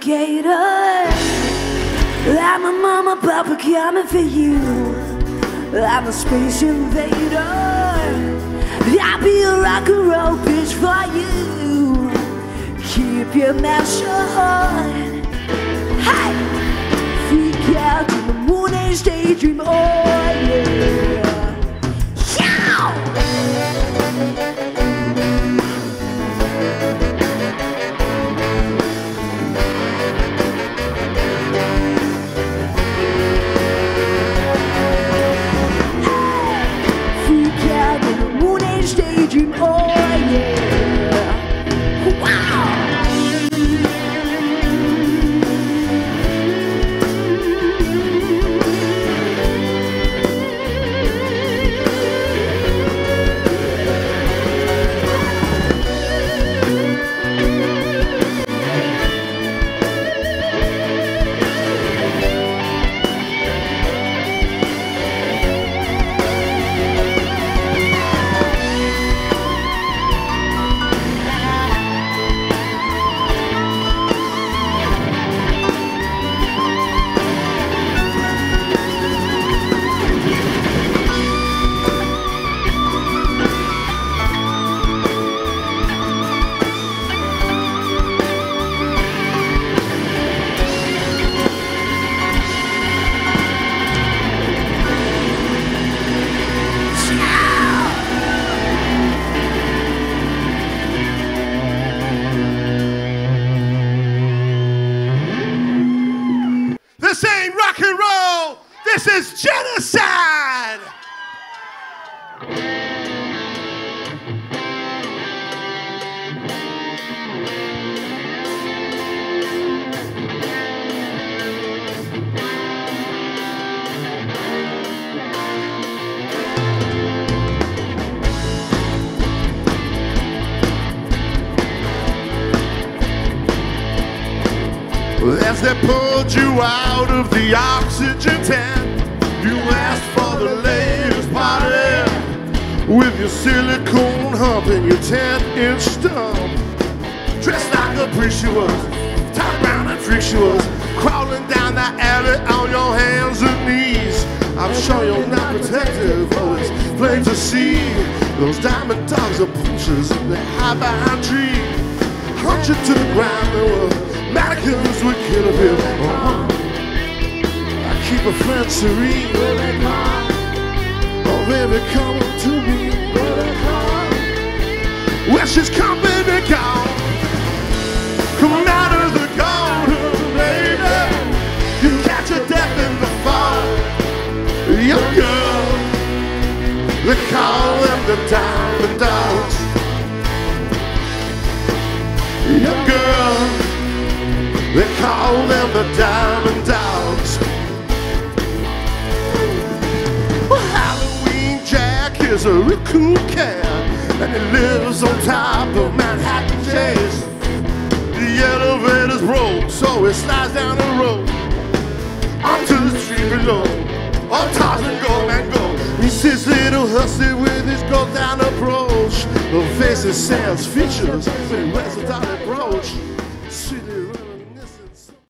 navigator. I'm a mama papa coming for you. I'm a space invader. I'll be a rock and roll bitch for you. Keep your mouth shut. Hey, freak out in the moon age daydream. Oh As they pulled you out of the oxygen tent, with your silicone hump and your 10 inch stump. Dressed like a priest she was, top brown and freak she was, crawling down the alley on your hands and knees. I'm sure you're not protective, but it's plain to see. Those diamond dogs are pushers and they hide behind trees. Hunt you to the ground, there were mannequins would kill a bill. Uh-huh. I keep a friend serene. Baby, come to me. Well, she's company gone. Come out of the garden, baby. You catch a death in the fall. Young girl, they call them the diamond dogs. Is a cool cat, and he lives on top of Manhattan Chase. The elevator's broke, so he slides down the road onto the street below. All Tarzan go and go. He sits little hussy with his gold down approach. The face is sans features, he wears a diamond brooch.